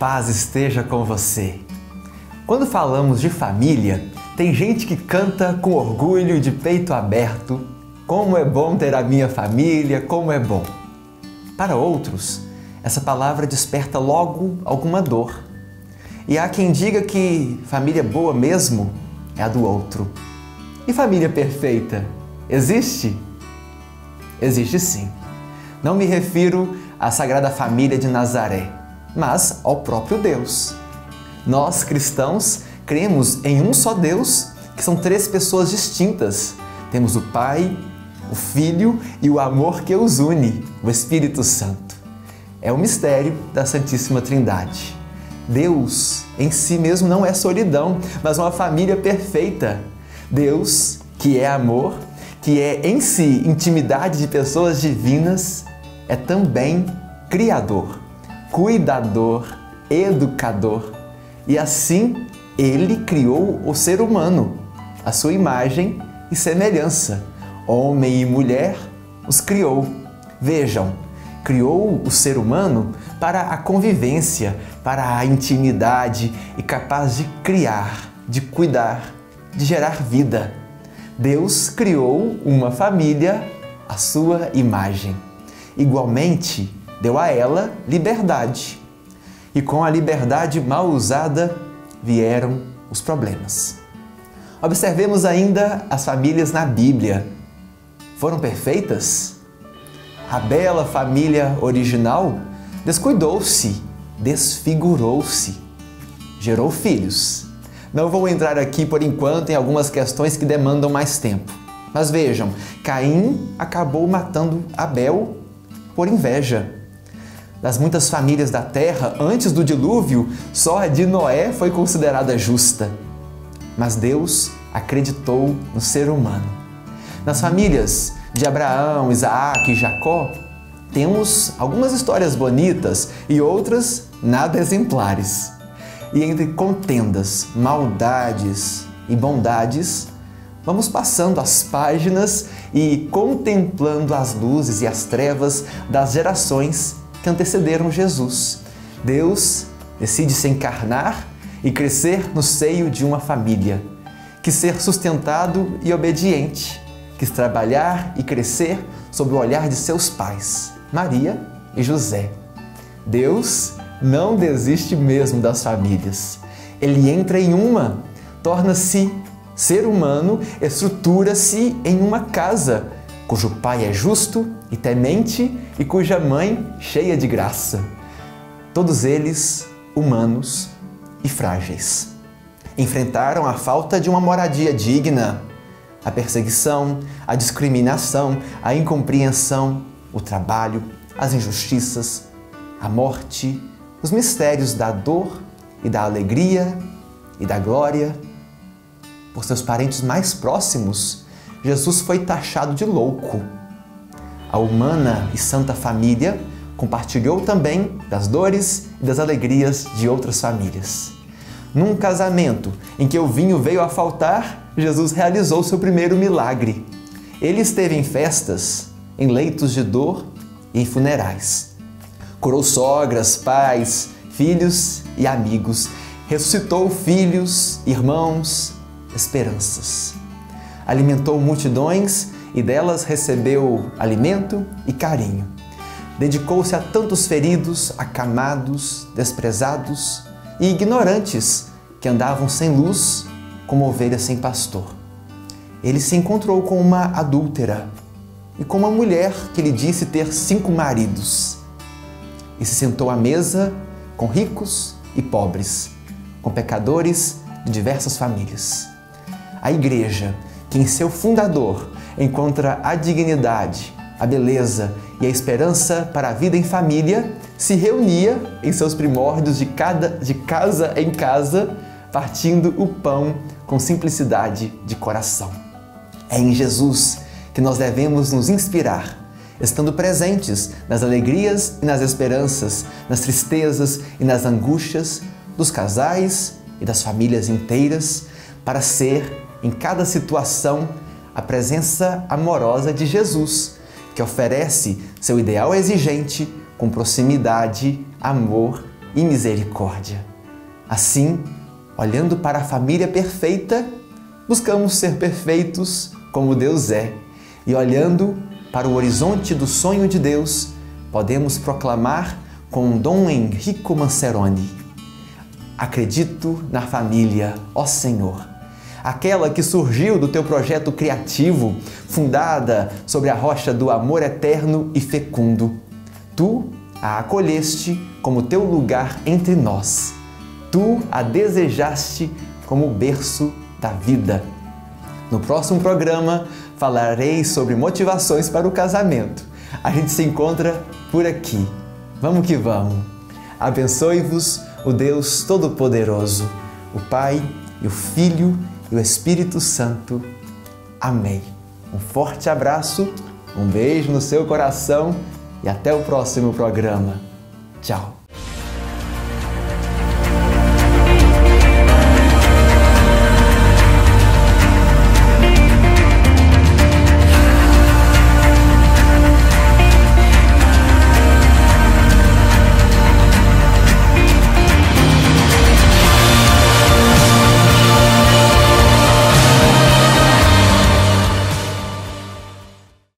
paz esteja com você. Quando falamos de família, tem gente que canta com orgulho e de peito aberto: Como é bom ter a minha família, como é bom. Para outros, essa palavra desperta logo alguma dor. E há quem diga que família boa mesmo é a do outro. E família perfeita existe? Existe sim. Não me refiro à Sagrada Família de Nazaré mas ao próprio Deus. Nós, cristãos, cremos em um só Deus, que são três pessoas distintas. Temos o Pai, o Filho e o amor que os une, o Espírito Santo. É o mistério da Santíssima Trindade. Deus em si mesmo não é solidão, mas uma família perfeita. Deus, que é amor, que é em si intimidade de pessoas divinas, é também Criador cuidador, educador. E assim ele criou o ser humano, a sua imagem e semelhança. Homem e mulher os criou. Vejam, criou o ser humano para a convivência, para a intimidade e capaz de criar, de cuidar, de gerar vida. Deus criou uma família à sua imagem. Igualmente, deu a ela liberdade. E com a liberdade mal usada vieram os problemas. Observemos ainda as famílias na Bíblia. Foram perfeitas? A bela família original descuidou-se, desfigurou-se, gerou filhos. Não vou entrar aqui por enquanto em algumas questões que demandam mais tempo. Mas vejam, Caim acabou matando Abel por inveja das muitas famílias da terra antes do dilúvio, só a de Noé foi considerada justa. Mas Deus acreditou no ser humano. Nas famílias de Abraão, Isaac e Jacó, temos algumas histórias bonitas e outras nada exemplares. E entre contendas, maldades e bondades, vamos passando as páginas e contemplando as luzes e as trevas das gerações que antecederam Jesus. Deus decide se encarnar e crescer no seio de uma família, que ser sustentado e obediente, quis trabalhar e crescer sob o olhar de seus pais, Maria e José. Deus não desiste mesmo das famílias. Ele entra em uma, torna-se ser humano, estrutura-se em uma casa cujo pai é justo e temente e cuja mãe cheia de graça. Todos eles humanos e frágeis. Enfrentaram a falta de uma moradia digna, a perseguição, a discriminação, a incompreensão, o trabalho, as injustiças, a morte, os mistérios da dor e da alegria e da glória. Por seus parentes mais próximos, Jesus foi taxado de louco. A humana e santa família compartilhou também das dores e das alegrias de outras famílias. Num casamento em que o vinho veio a faltar, Jesus realizou seu primeiro milagre. Ele esteve em festas, em leitos de dor e em funerais. Curou sogras, pais, filhos e amigos. Ressuscitou filhos, irmãos, esperanças alimentou multidões e delas recebeu alimento e carinho. Dedicou-se a tantos feridos, acamados, desprezados e ignorantes que andavam sem luz como ovelhas sem pastor. Ele se encontrou com uma adúltera e com uma mulher que lhe disse ter cinco maridos. E se sentou à mesa com ricos e pobres, com pecadores de diversas famílias. A igreja que em seu fundador encontra a dignidade, a beleza e a esperança para a vida em família, se reunia em seus primórdios de, cada, de casa em casa, partindo o pão com simplicidade de coração. É em Jesus que nós devemos nos inspirar, estando presentes nas alegrias e nas esperanças, nas tristezas e nas angústias dos casais e das famílias inteiras, para ser em cada situação a presença amorosa de Jesus, que oferece seu ideal exigente com proximidade, amor e misericórdia. Assim, olhando para a família perfeita, buscamos ser perfeitos como Deus é, e olhando para o horizonte do sonho de Deus, podemos proclamar com Dom Henrico Manceroni: Acredito na família, ó Senhor aquela que surgiu do teu projeto criativo, fundada sobre a rocha do amor eterno e fecundo. Tu a acolheste como teu lugar entre nós. Tu a desejaste como o berço da vida. No próximo programa falarei sobre motivações para o casamento. A gente se encontra por aqui. Vamos que vamos. Abençoe-vos o Deus Todo-Poderoso, o Pai e o Filho e o Espírito Santo. Amém. Um forte abraço, um beijo no seu coração e até o próximo programa. Tchau.